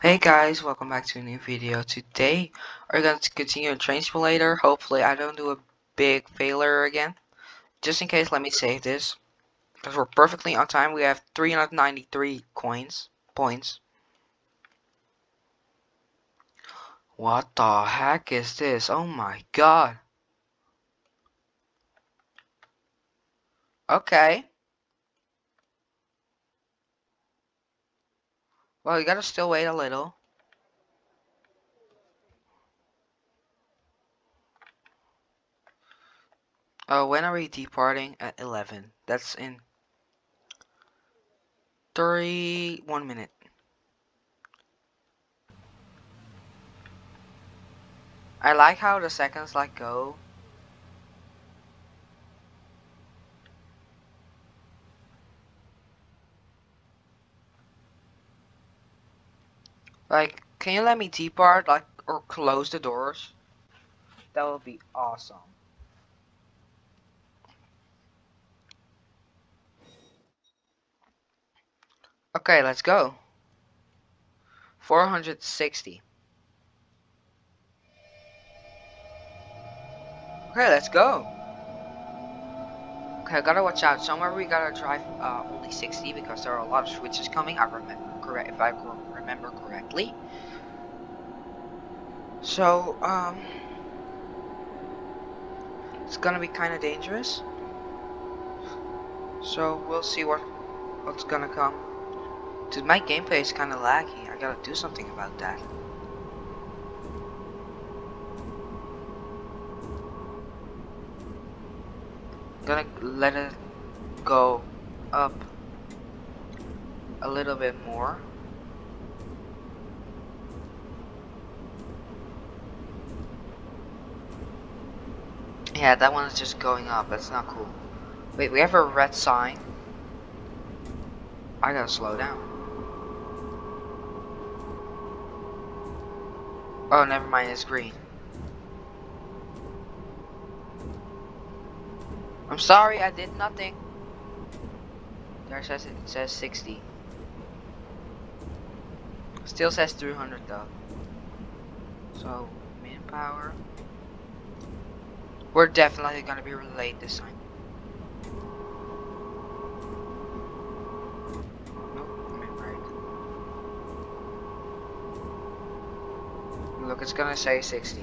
Hey guys, welcome back to a new video. Today, we're going to continue Train Simulator. Hopefully, I don't do a big failure again. Just in case, let me save this. Because we're perfectly on time. We have 393 coins. Points. What the heck is this? Oh my god. Okay. Well, you gotta still wait a little. Oh, when are we departing? At 11. That's in 3, 1 minute. I like how the seconds like go. Like, can you let me depart, like, or close the doors? That would be awesome. Okay, let's go. 460. Okay, let's go. Okay, I gotta watch out. Somewhere we gotta drive uh, only 60 because there are a lot of switches coming. I remember correct if I remember correctly. So, um, it's gonna be kind of dangerous. So we'll see what what's gonna come. Dude, my gameplay is kind of laggy. I gotta do something about that. gonna let it go up a little bit more yeah that one is just going up that's not cool wait we have a red sign I gotta slow down oh never mind it's green I'm sorry, I did nothing. There says it says 60. Still says 300 though. So, manpower. We're definitely gonna be late this time. Look, it's gonna say 60.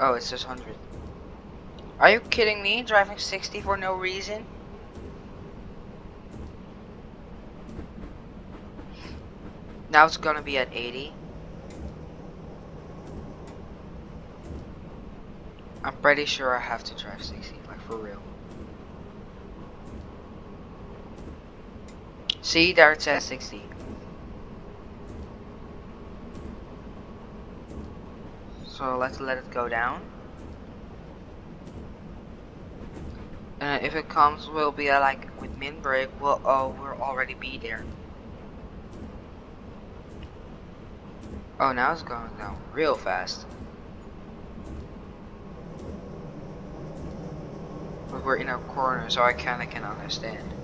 Oh, it says 100. Are you kidding me? Driving 60 for no reason? Now it's gonna be at 80. I'm pretty sure I have to drive 60, like for real. See, there it says 60. So let's let it go down. And if it comes, we'll be uh, like with min brake. We'll oh, we'll already be there. Oh, now it's going down real fast. But we're in a corner, so I kinda can understand.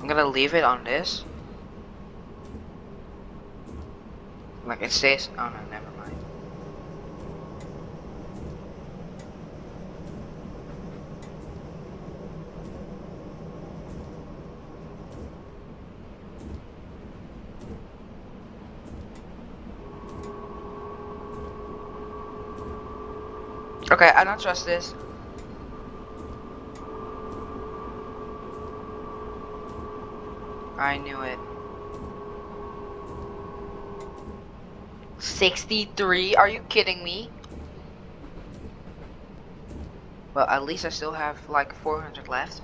I'm gonna leave it on this. Like it says. Oh no, never mind. Okay, I don't trust this. I knew it. 63? Are you kidding me? Well, at least I still have like 400 left.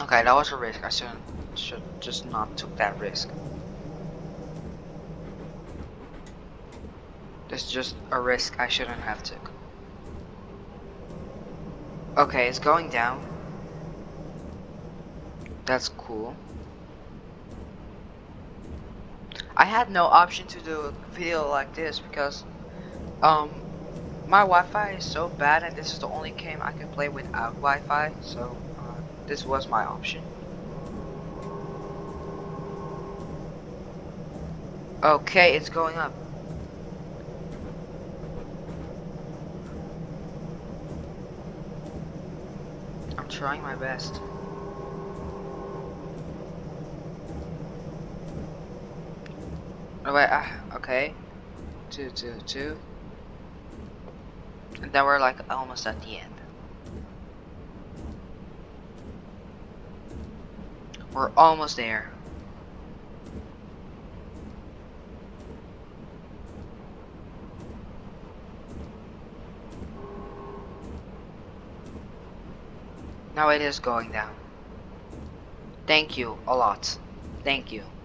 Okay, that was a risk. I should should just not took that risk. It's just a risk I shouldn't have took. Okay, it's going down. That's cool. I had no option to do a video like this because um, my Wi-Fi is so bad and this is the only game I can play without Wi-Fi so uh, this was my option. Okay, it's going up. I'm trying my best. Oh wait, ah, okay. Two, two, two. And then we're like almost at the end. We're almost there. Now it is going down. Thank you a lot. Thank you.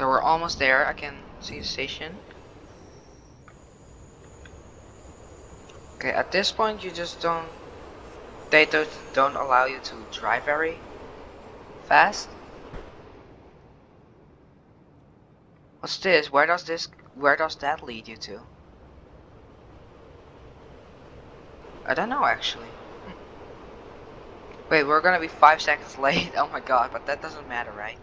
Okay, we're almost there. I can see the station. Okay, at this point you just don't they don't don't allow you to drive very fast. What's this? Where does this where does that lead you to? I don't know actually. Hmm. Wait, we're gonna be five seconds late. Oh my god, but that doesn't matter, right?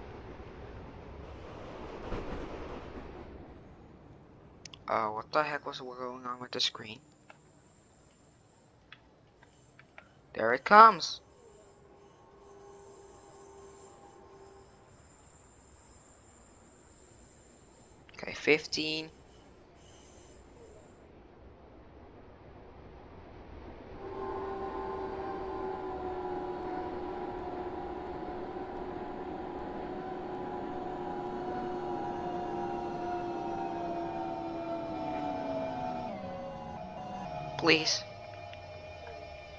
Uh, what the heck was going on with the screen? There it comes. Okay, 15. Please.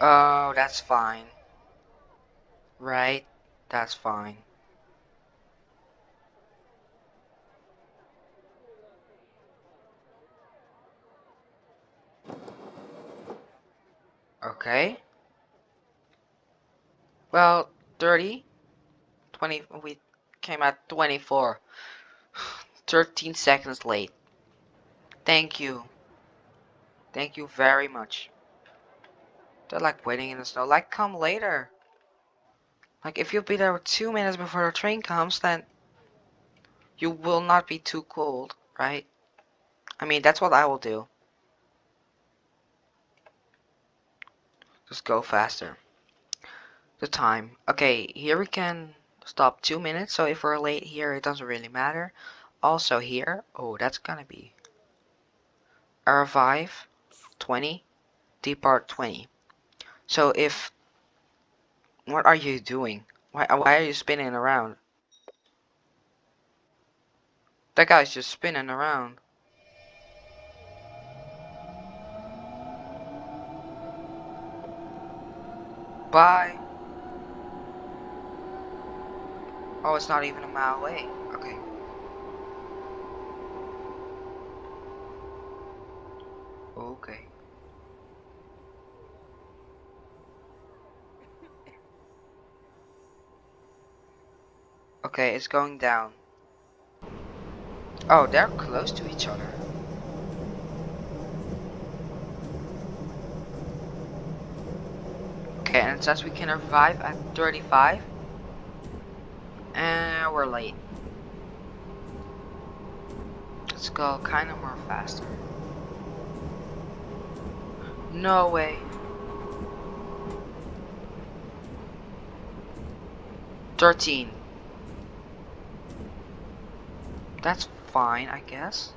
Oh, that's fine. Right? That's fine. Okay. Well, 30. 20, we came at 24. 13 seconds late. Thank you. Thank you very much. They're like waiting in the snow. Like, come later. Like, if you'll be there two minutes before the train comes, then you will not be too cold, right? I mean, that's what I will do. Just go faster. The time. Okay, here we can stop two minutes. So if we're late here, it doesn't really matter. Also here, oh, that's gonna be R5 20, depart 20. So if... What are you doing? Why, why are you spinning around? That guy's just spinning around. Bye. Oh, it's not even a mile away. Okay. Okay. Okay, it's going down. Oh, they're close to each other. Okay, and it says we can revive at 35. And we're late. Let's go kind of more faster. No way. Thirteen. That's fine, I guess.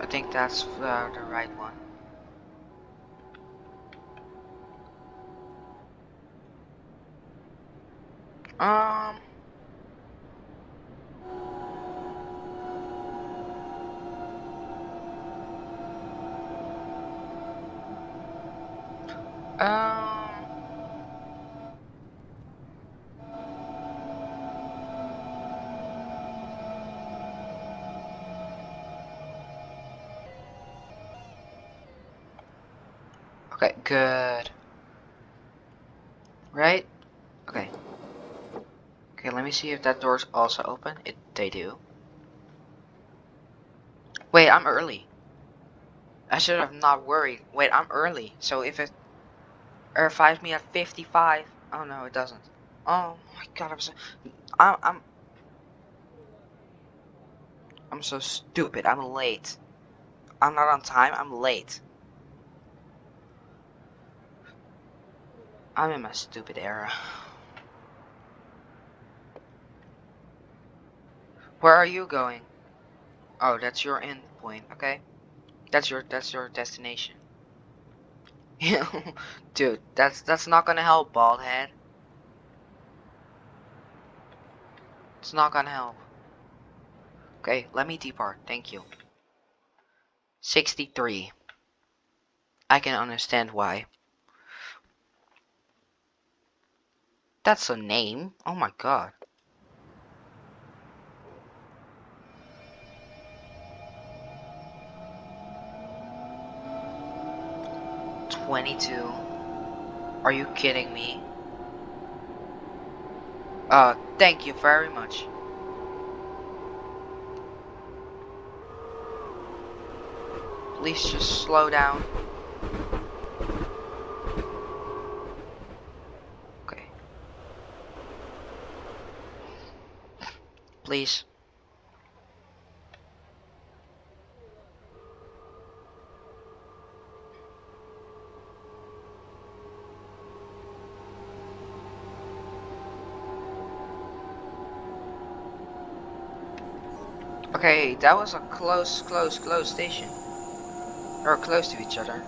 I think that's uh, the right one. Um... Um... good. Right? Okay. Okay, let me see if that door's also open. It they do. Wait, I'm early. I should have not worried. Wait, I'm early. So if it er, finds me at 55. Oh no, it doesn't. Oh my god, I'm so... I'm... I'm, I'm so stupid. I'm late. I'm not on time. I'm late. I'm in my stupid era. Where are you going? Oh, that's your end point, okay? That's your that's your destination. Dude, that's that's not gonna help, bald head. It's not gonna help. Okay, let me depart. Thank you. 63. I can understand why. That's a name. Oh my god. 22. Are you kidding me? Uh, thank you very much. Please just slow down. Please. Okay, that was a close, close, close station. Or close to each other.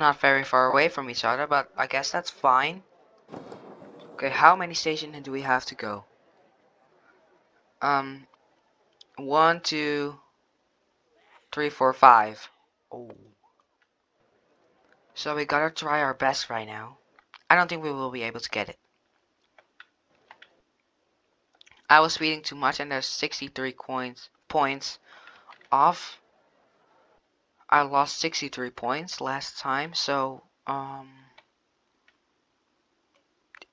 Not very far away from each other, but I guess that's fine. Okay, how many stations do we have to go? Um, one, two, three, four, five. Oh. So we gotta try our best right now. I don't think we will be able to get it. I was speeding too much and there's 63 coins points off. I lost 63 points last time, so um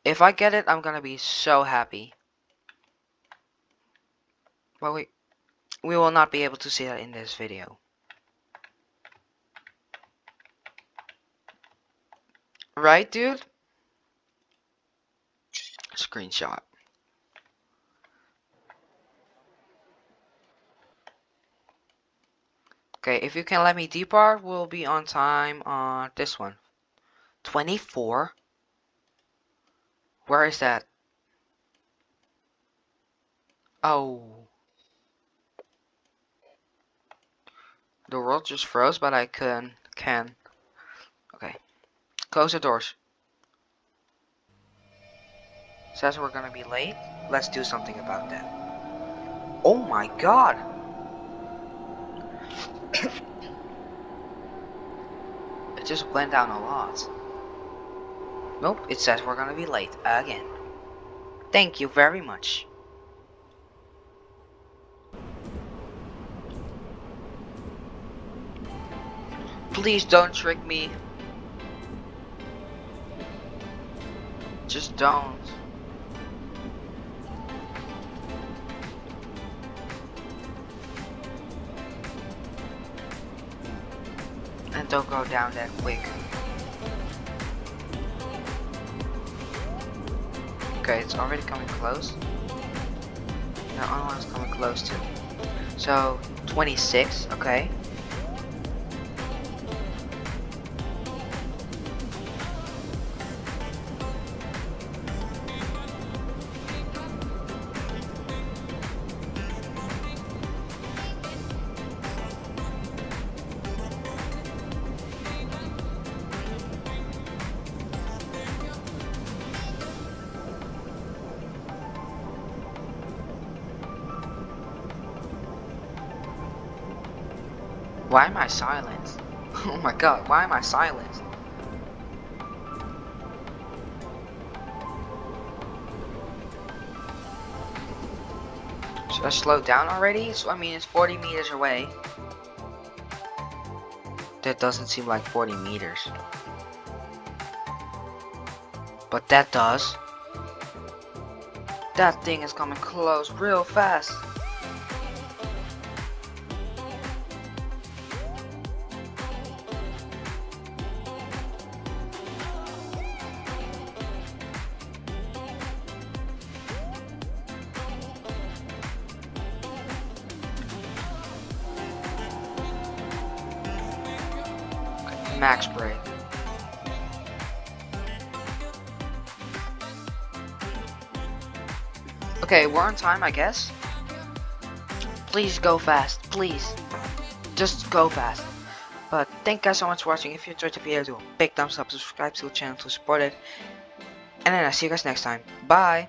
if I get it, I'm gonna be so happy. But we we will not be able to see that in this video. Right, dude? screenshot. Okay, if you can let me depart, we'll be on time on this one. 24? Where is that? Oh. The world just froze, but I can, can. Okay. Close the doors. Says we're gonna be late. Let's do something about that. Oh my god! It just went down a lot. Nope, it says we're gonna be late again. Thank you very much. Please don't trick me. Just don't. Don't go down that quick. Okay, it's already coming close. The other one's coming close too. So, 26, okay. Why am I silent? Oh my god, why am I silent? Should I slow down already? So, I mean, it's 40 meters away. That doesn't seem like 40 meters. But that does. That thing is coming close real fast. Okay, we're on time, I guess. Please go fast, please. Just go fast. But thank you guys so much for watching. If you enjoyed the video, do a big thumbs up, subscribe to the channel to support it. And then I'll see you guys next time. Bye!